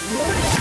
What?